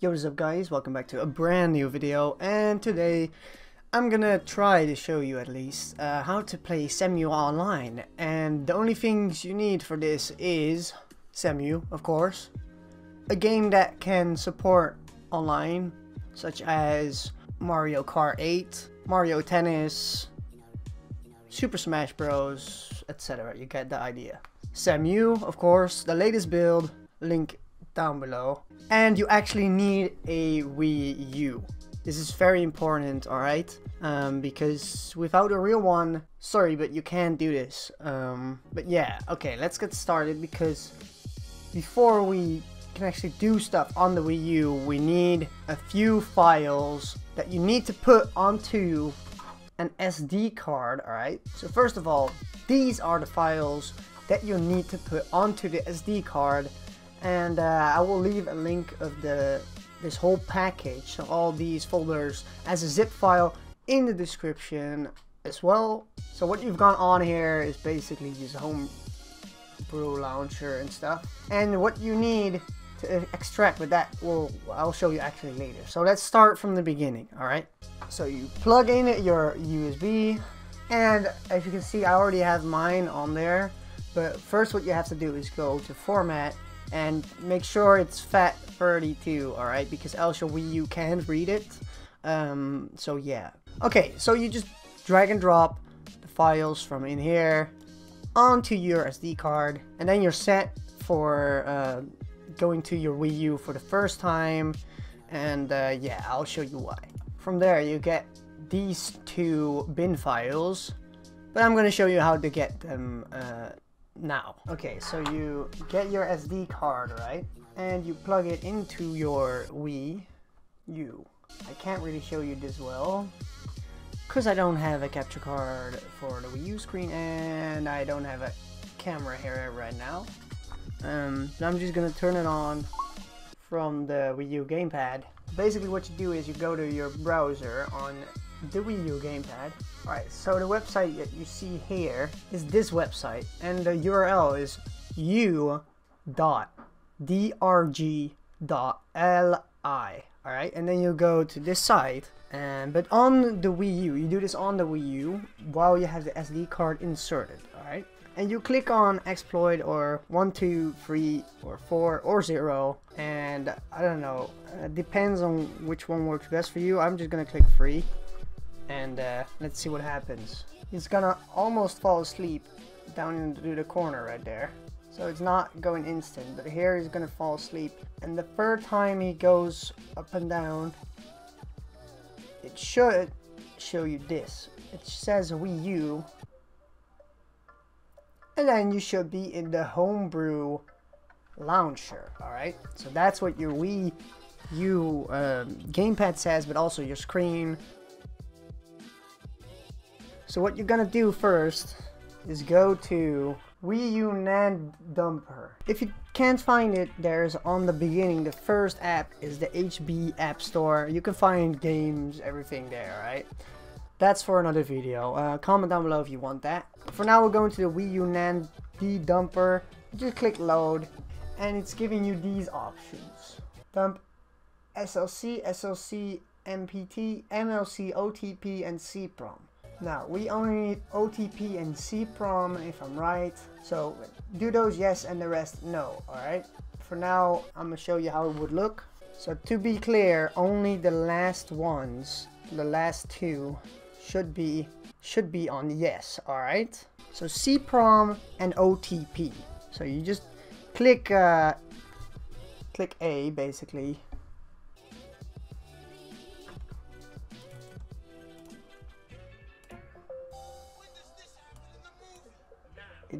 Yo, what's up guys? Welcome back to a brand new video and today I'm gonna try to show you at least uh, how to play Cemu online and the only things you need for this is Cemu, of course, a game that can support online such as Mario Kart 8, Mario Tennis, Super Smash Bros, etc. You get the idea. Cemu, of course, the latest build, link down below. And you actually need a Wii U. This is very important, alright? Um, because without a real one, sorry, but you can't do this. Um, but yeah, okay, let's get started because before we can actually do stuff on the Wii U, we need a few files that you need to put onto an SD card, alright? So first of all, these are the files that you need to put onto the SD card and uh, I will leave a link of the this whole package all these folders as a zip file in the description as well. So what you've got on here is basically just home brew launcher and stuff. And what you need to extract with that well I'll show you actually later. So let's start from the beginning alright? So you plug in your USB and as you can see I already have mine on there. But first what you have to do is go to format and make sure it's FAT32 alright because else your Wii U can't read it. Um, so yeah. Okay so you just drag and drop the files from in here onto your SD card and then you're set for uh, going to your Wii U for the first time and uh, yeah I'll show you why. From there you get these two bin files but I'm gonna show you how to get them uh, now. Okay, so you get your SD card, right? And you plug it into your Wii U. I can't really show you this well because I don't have a capture card for the Wii U screen and I don't have a camera here right now. Um, so I'm just gonna turn it on from the Wii U gamepad. Basically what you do is you go to your browser on the Wii U gamepad. Alright, so the website that you see here is this website, and the URL is u.drg.li. Alright, and then you go to this site, and but on the Wii U, you do this on the Wii U while you have the SD card inserted. Alright, and you click on exploit or 1, 2, 3, or 4, or 0, and I don't know, it depends on which one works best for you. I'm just gonna click free and uh, let's see what happens. He's gonna almost fall asleep down into the corner right there. So it's not going instant, but here he's gonna fall asleep. And the third time he goes up and down, it should show you this. It says Wii U. And then you should be in the homebrew launcher, alright? So that's what your Wii U um, gamepad says, but also your screen, so what you're gonna do first is go to Wii U NAND Dumper. If you can't find it, there's on the beginning, the first app is the HB App Store. You can find games, everything there, right? That's for another video. Uh, comment down below if you want that. For now, we're going to the Wii U NAND D Dumper. Just click load, and it's giving you these options. Dump SLC, SLC, MPT, MLC, OTP, and SEEPROM. Now, we only need OTP and SEEPROM if I'm right. So do those yes and the rest no, alright? For now, I'm to show you how it would look. So to be clear, only the last ones, the last two, should be should be on yes, alright? So SEEPROM and OTP. So you just click uh, click A basically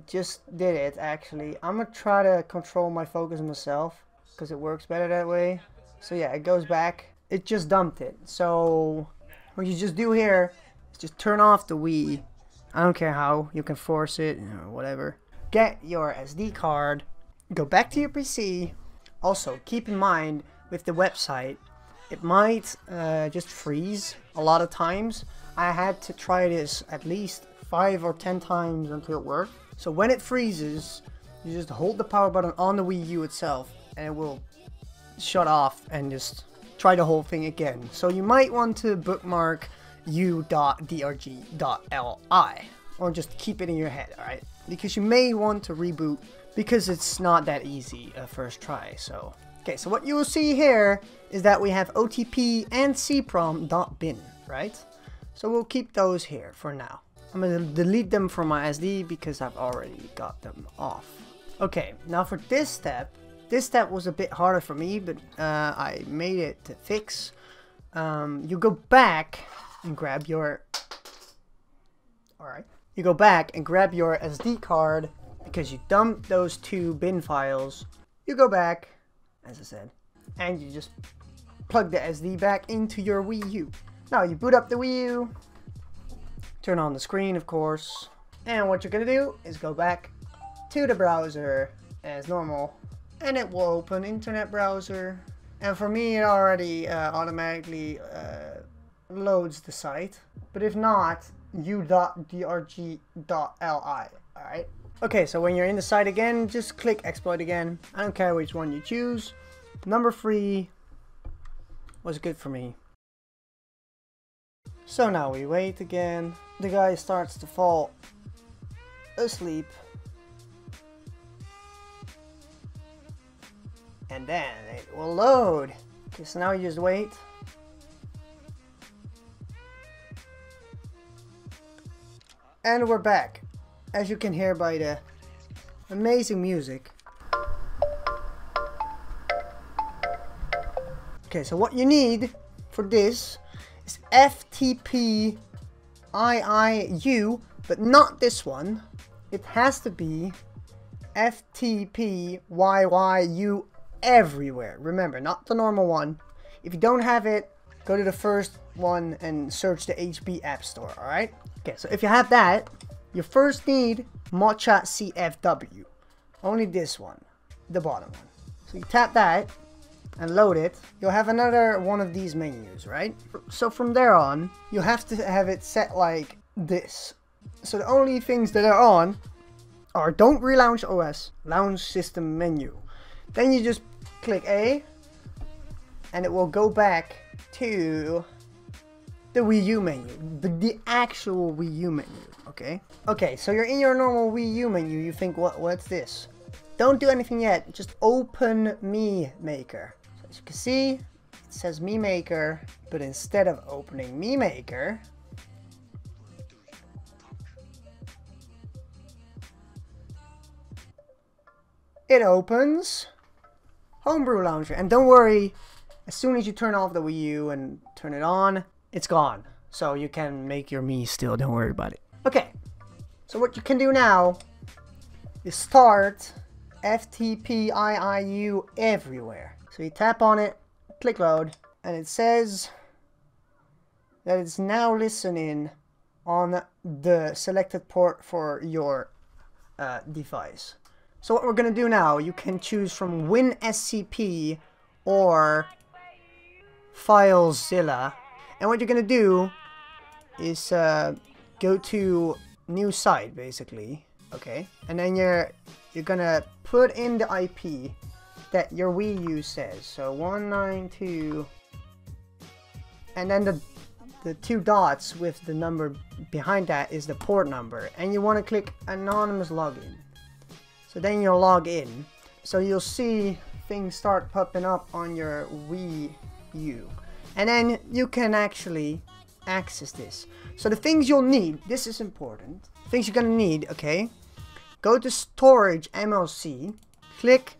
just did it, actually. I'm gonna try to control my focus myself, because it works better that way. So yeah, it goes back. It just dumped it. So what you just do here is just turn off the Wii. I don't care how. You can force it, or whatever. Get your SD card. Go back to your PC. Also, keep in mind, with the website, it might uh, just freeze a lot of times. I had to try this at least five or ten times until it worked. So when it freezes, you just hold the power button on the Wii U itself and it will shut off and just try the whole thing again. So you might want to bookmark u.drg.li or just keep it in your head, alright? Because you may want to reboot because it's not that easy a first try, so. Okay, so what you will see here is that we have OTP and seeprom.bin, right? So we'll keep those here for now. I'm gonna delete them from my SD because I've already got them off. Okay, now for this step, this step was a bit harder for me, but uh, I made it to fix. Um, you go back and grab your... Alright. You go back and grab your SD card because you dumped those two bin files. You go back, as I said, and you just plug the SD back into your Wii U. Now you boot up the Wii U, turn on the screen of course, and what you're gonna do is go back to the browser as normal and it will open internet browser. And for me it already uh, automatically uh, loads the site. But if not u.drg.li alright? Okay so when you're in the site again just click exploit again. I don't care which one you choose. Number three was good for me so now we wait again the guy starts to fall asleep and then it will load. Okay, so now you just wait. And we're back. As you can hear by the amazing music. Okay, so what you need for this is FTP IIU, but not this one. It has to be FTP YYU everywhere. Remember, not the normal one. If you don't have it, go to the first one and search the HB App Store, alright? Okay, so if you have that, you first need Mocha CFW. Only this one, the bottom one. So you tap that and load it, you'll have another one of these menus, right? So from there on, you have to have it set like this. So the only things that are on are don't relaunch OS, launch system menu. Then you just click A and it will go back to the Wii U menu, the, the actual Wii U menu, okay? Okay, so you're in your normal Wii U menu, you think, what, what's this? Don't do anything yet, just open Mii Maker. As you can see, it says Mii Maker, but instead of opening Mii Maker, it opens Homebrew Launcher. And don't worry, as soon as you turn off the Wii U and turn it on, it's gone. So you can make your Mii still, don't worry about it. Okay, so what you can do now is start FTPiiU everywhere. So you tap on it, click load, and it says that it's now listening on the selected port for your uh, device. So what we're going to do now, you can choose from WinSCP or FileZilla. And what you're going to do is uh, go to new site, basically. Okay. And then you're, you're going to put in the IP that your Wii U says. So 192... And then the, the two dots with the number behind that is the port number. And you want to click Anonymous Login. So then you'll log in. So you'll see things start popping up on your Wii U. And then you can actually access this. So the things you'll need, this is important. Things you're gonna need, okay? Go to storage MLC, click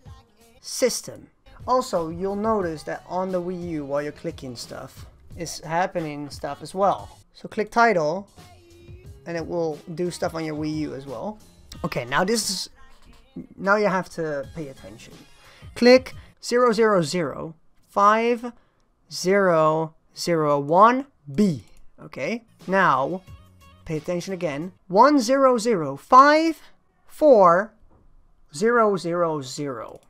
system. Also, you'll notice that on the Wii U while you're clicking stuff, is happening stuff as well. So click title, and it will do stuff on your Wii U as well. Okay, now this is now you have to pay attention. Click 0005001B. Okay, now pay attention again. 10054000.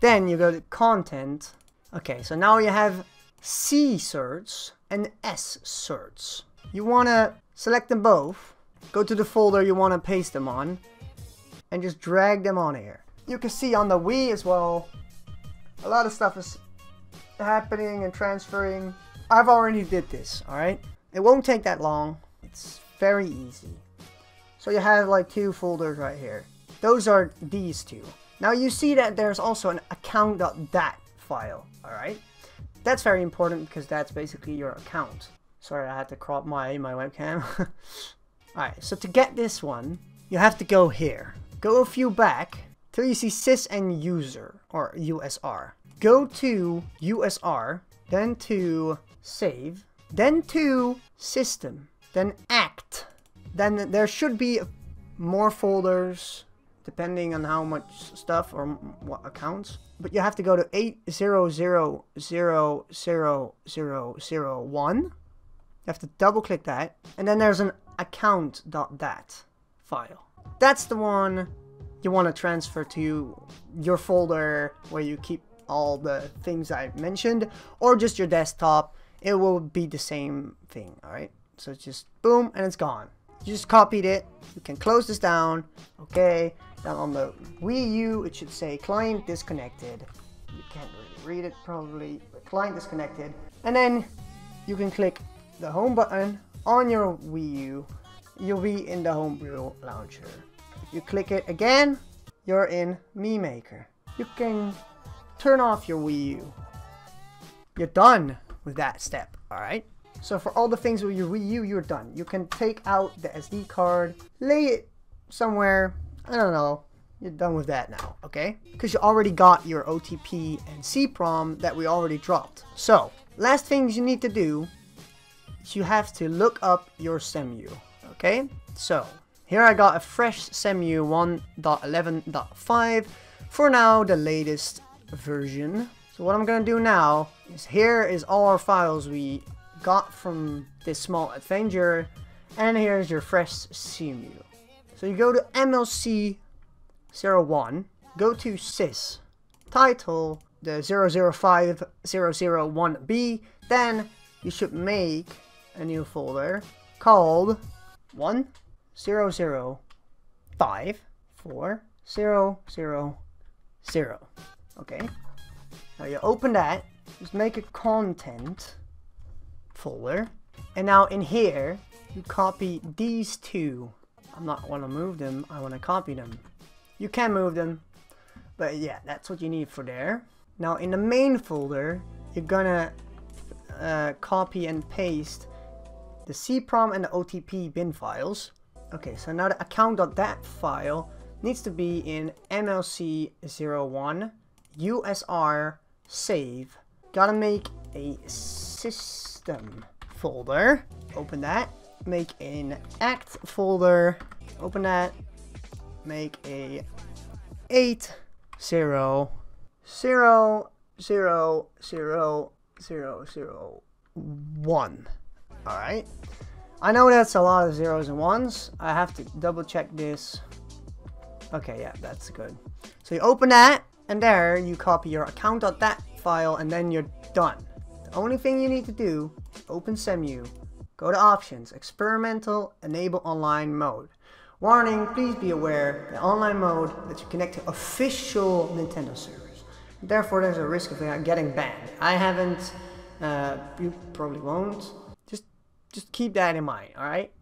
Then you go to content. Okay, so now you have C certs and S certs. You want to select them both. Go to the folder you want to paste them on and just drag them on here. You can see on the Wii as well, a lot of stuff is happening and transferring, I've already did this, alright? It won't take that long. It's very easy. So you have like two folders right here. Those are these two. Now you see that there's also an account.dat file, alright? That's very important because that's basically your account. Sorry, I had to crop my, my webcam. alright, so to get this one, you have to go here. Go a few back till you see sys and user, or USR. Go to USR, then to save, then to system, then act. Then there should be more folders depending on how much stuff or what accounts. But you have to go to 8000001. You have to double click that. And then there's an account.dat file. That's the one you want to transfer to your folder where you keep all the things I mentioned or just your desktop. It will be the same thing, alright? So just boom and it's gone. You just copied it. You can close this down. Okay. Then on the Wii U, it should say client disconnected. You can't really read it probably, but client disconnected. And then you can click the home button on your Wii U. You'll be in the homebrew launcher. You click it again, you're in Mii Maker. You can turn off your Wii U. You're done with that step, alright? So for all the things with your Wii U, you're done. You can take out the SD card, lay it somewhere, I don't know, you're done with that now, okay? Because you already got your OTP and SEEPROM that we already dropped. So, last things you need to do is you have to look up your CEMU, okay? So, here I got a fresh CEMU 1.11.5, for now the latest version. So what I'm gonna do now is here is all our files we got from this small adventure, and here's your fresh CEMU. So you go to MLC 01, go to sys, title the 005001B, then you should make a new folder called 10054000. Okay, now you open that, just make a content folder, and now in here, you copy these two. I'm not want to move them, I want to copy them. You can move them, but yeah, that's what you need for there. Now in the main folder, you're gonna uh, copy and paste the SEEPROM and the OTP bin files. Okay, so now the account.dat file needs to be in MLC01 USR save. Gotta make a system folder. Open that. Make an act folder. Open that. Make a 8 0 0 0 0 0 0 1. Alright. I know that's a lot of zeros and ones. I have to double check this. Okay, yeah, that's good. So you open that, and there you copy your account.dat file, and then you're done. The only thing you need to do, is open CEMU, go to options, experimental, enable online mode. Warning, please be aware, the online mode lets you connect to official Nintendo servers. Therefore, there's a risk of getting banned. I haven't, uh, you probably won't. Just, just keep that in mind, alright?